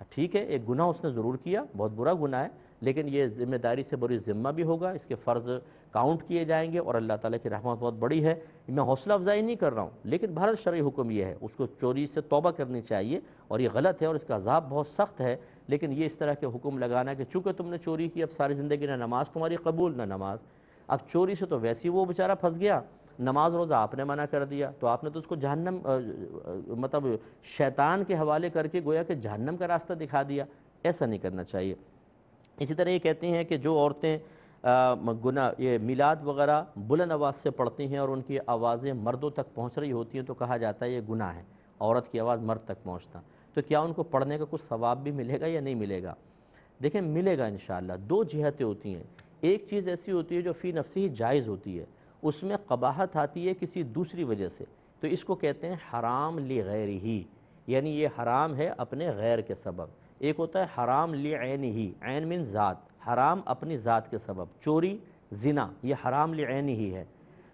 ٹھیک ہے، ایک گناہ اس نے ضرور کیا، بہت برا گناہ ہے لیکن یہ ذمہ داری سے بڑی ذمہ بھی ہوگا، اس کے فرض کاؤنٹ کیے جائیں گے اور اللہ تعالیٰ کی رحمت بہت بڑی ہے۔ میں حوصلہ افزائی نہیں کر رہا ہوں، لیکن بہر شرعی حکم یہ ہے، اس کو چوری سے توبہ کرنی چاہیے اور یہ غلط ہے اور اس کا عذاب بہت سخت ہے۔ لیکن یہ اس طرح کے حکم لگانا کہ چونکہ تم نے چوری کی، اب ساری زندگی نہ نماز تمہاری قبول، نہ نماز۔ اب چوری سے تو ویسی وہ بیچارہ پھنس گیا، نماز روزہ آپ نے منع کر دیا، تو آپ نے تو اس کو جہنم مطلب شیطان کے حوالے کر کے گویا کہ جہنم کا راستہ دکھا دیا۔ ایسا نہیں کرنا چاہیے۔ اسی طرح یہ کہتے ہیں کہ جو عورتیں گناہ، یہ میلاد وغیرہ بلند آواز سے پڑھتی ہیں اور ان کی آوازیں مردوں تک پہنچ رہی ہوتی ہیں تو کہا جاتا ہے یہ گناہ ہے عورت کی آواز مرد تک پہنچتا۔ تو کیا ان کو پڑھنے کا کچھ ثواب بھی ملے گا یا نہیں ملے گا؟ دیکھیں ملے گا انشاءاللہ، دو جہتیں ہوتی ہیں۔ ایک چیز ایسی ہوتی ہے جو فی نفسی ہی جائز ہوتی ہے، اس میں قباحت آتی ہے کسی دوسری وجہ سے۔ تو اس کو کہتے ہیں حرام لی غیر ہی یعنی یہ حرام ہے اپنے غیر کے سبب۔ ایک ہوتا ہے حرام لی عین ہی عین من ذات، حرام اپنی ذات کے سبب۔ چوری، زنا، یہ حرام لی عین ہی ہے۔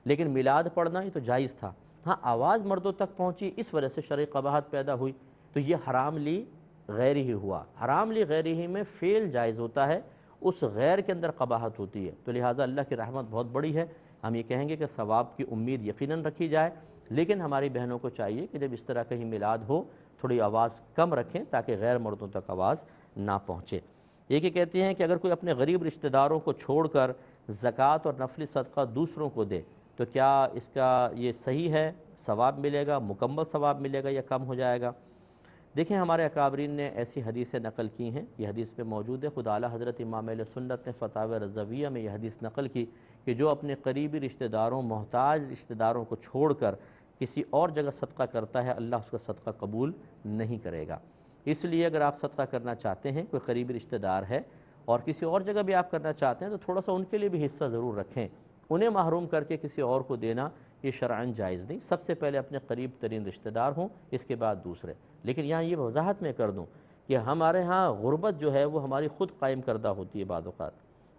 لیکن میلاد پڑھنا یہ تو جائز تھا۔ ہاں آواز مردوں تک پہنچی، اس وجہ سے شرع قباحت پیدا ہوئی۔ تو یہ حرام لی غیر ہی ہوا۔ حرام لی غیر ہی میں فعل جائز ہوتا ہے، اس غیر کے اندر قباحت ہوتی ہے۔ تو لہٰذا اللہ کی رحمت بہت بڑی ہے۔ ہم یہ کہیں گے کہ ثواب کی امید یقیناً رکھی جائے۔ لیکن ہماری بہنوں کو چاہیے کہ جب اس طرح کہیں میلاد ہو تھوڑی آواز کم رکھیں تاکہ غیر مردوں تک آواز نہ پہنچے۔ یہ کہ کہتے ہیں کہ اگر کوئی اپنے غریب رشتہ داروں کو چھوڑ کر زکوٰۃ اور نفلی صدقہ دوسروں کو دے، تو کیا اس کا یہ صحیح ہے؟ ثواب ملے گا، مکمل ثواب ملے گا یا کم ہو جائے گا؟ دیکھیں ہمارے اکابرین نے ایسی حدیثیں نقل کی ہیں، یہ حدیث پہ موجود ہے۔ خدا اعلیٰ حضرت امام علیہ سنت نے فتح رضویہ میں یہ حدیث نقل کی کہ جو اپنے قریبی رشتہ داروں، محتاج رشتہ داروں کو چھوڑ کر کسی اور جگہ صدقہ کرتا ہے، اللہ اس کا صدقہ قبول نہیں کرے گا۔ اس لیے اگر آپ صدقہ کرنا چاہتے ہیں، کوئی قریبی رشتہ دار ہے اور کسی اور جگہ بھی آپ کرنا چاہتے ہیں، تو تھوڑا سا ان کے لیے بھی حصہ ضرور رکھیں۔ انہیں محروم کر کے کسی اور کو دینا یہ شرعن جائز نہیں۔ سب سے پہلے اپنے قریب ترین رشتہ دار ہوں، اس کے بعد دوسرے۔ لیکن یہاں یہ وضاحت میں کر دوں کہ ہمارے ہاں غربت جو ہے، وہ ہماری خود قائم کردہ ہوتی ہے بعض اوقات۔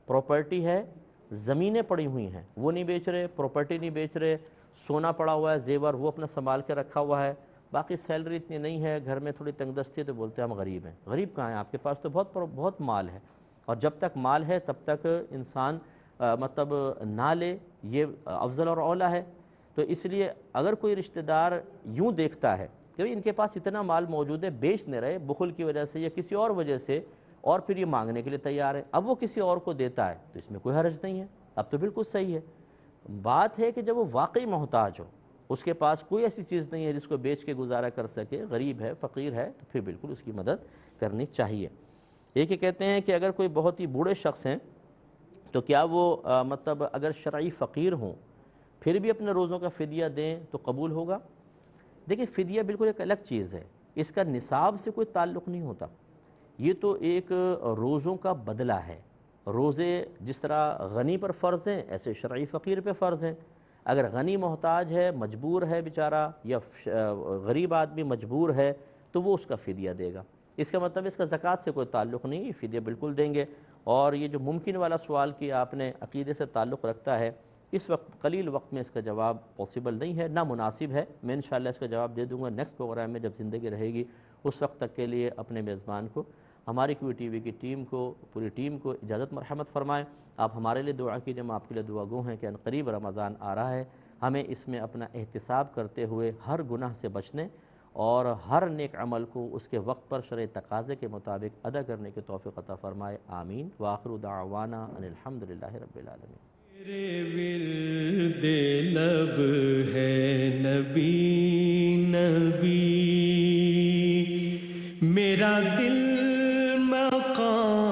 پراپرٹی ہے، زمینیں پڑی ہوئی ہیں، وہ نہیں بیچ رہے، پراپرٹی نہیں بیچ رہے سونا پڑا ہوا ہے، زیور، وہ اپنا سنبھال کے رکھا ہوا ہے۔ باقی سیلری اتنی نہیں ہے، گھر میں تھوڑی تنگ دستی ہے تو بولتے ہیں ہم غریب ہیں۔ غریب کہاں ہیں؟ آپ کے پاس تو بہت بہت مال ہے۔ اور جب تک مال ہے، تب تک انسان مطلب نہ لے، یہ افضل اور اولا ہے۔ تو اس لیے اگر کوئی رشتہ دار یوں دیکھتا ہے کہ ان کے پاس اتنا مال موجود ہے، بیچ نہیں رہے، بخل کی وجہ سے یا کسی اور وجہ سے، اور پھر یہ مانگنے کے لیے تیار ہے، اب وہ کسی اور کو دیتا ہے، تو اس میں کوئی حرج نہیں ہے۔ اب تو بالکل صحیح ہے۔ بات ہے کہ جب وہ واقعی محتاج ہو، اس کے پاس کوئی ایسی چیز نہیں ہے جس کو بیچ کے گزارا کر سکے، غریب ہے، فقیر ہے، تو پھر بالکل اس کی مدد کرنی چاہیے۔ ایک یہ کہتے ہیں کہ اگر کوئی بہت ہی بوڑھے شخص ہیں، تو کیا وہ مطلب اگر شرعی فقیر ہوں، پھر بھی اپنے روزوں کا فدیہ دیں تو قبول ہوگا؟ دیکھیں، فدیہ بالکل ایک الگ چیز ہے۔ اس کا نصاب سے کوئی تعلق نہیں ہوتا۔ یہ تو ایک روزوں کا بدلہ ہے۔ روزے جس طرح غنی پر فرض ہیں، ایسے شرعی فقیر پہ فرض ہیں۔ اگر غنی محتاج ہے، مجبور ہے بیچارہ، یا غریب آدمی مجبور ہے، تو وہ اس کا فدیہ دے گا۔ اس کا مطلب اس کا زکوٰۃ سے کوئی تعلق نہیں فدیہ بالکل دیں گے۔ اور یہ جو ممکن والا سوال کیا آپ نے عقیدے سے تعلق رکھتا ہے، اس وقت، قلیل وقت میں اس کا جواب پاسبل نہیں ہے نہ مناسب ہے۔ میں انشاءاللہ اس کا جواب دے دوں گا نیکسٹ پروگرام میں جب زندگی رہے گی، اس وقت تک کے لیے اپنے میزبان کو۔ ہماری کوئی ٹی وی کی ٹیم کو، پوری ٹیم کو اجازت مرحمت فرمائیں آپ ہمارے لیے دعا کیجیے، ہم آپ کے لیے دعا گو ہیں کہ ان قریب رمضان آ رہا ہے۔ ہمیں اس میں اپنا احتساب کرتے ہوئے ہر گناہ سے بچنے اور ہر نیک عمل کو اس کے وقت پر شرع تقاضے کے مطابق ادا کرنے کے توفیق عطا فرمائے۔ آمین۔ واخر دعوانا ان الحمدللہ رب العالمين میرے ورد لب ہے نبی نبی۔ میرا دل لقاك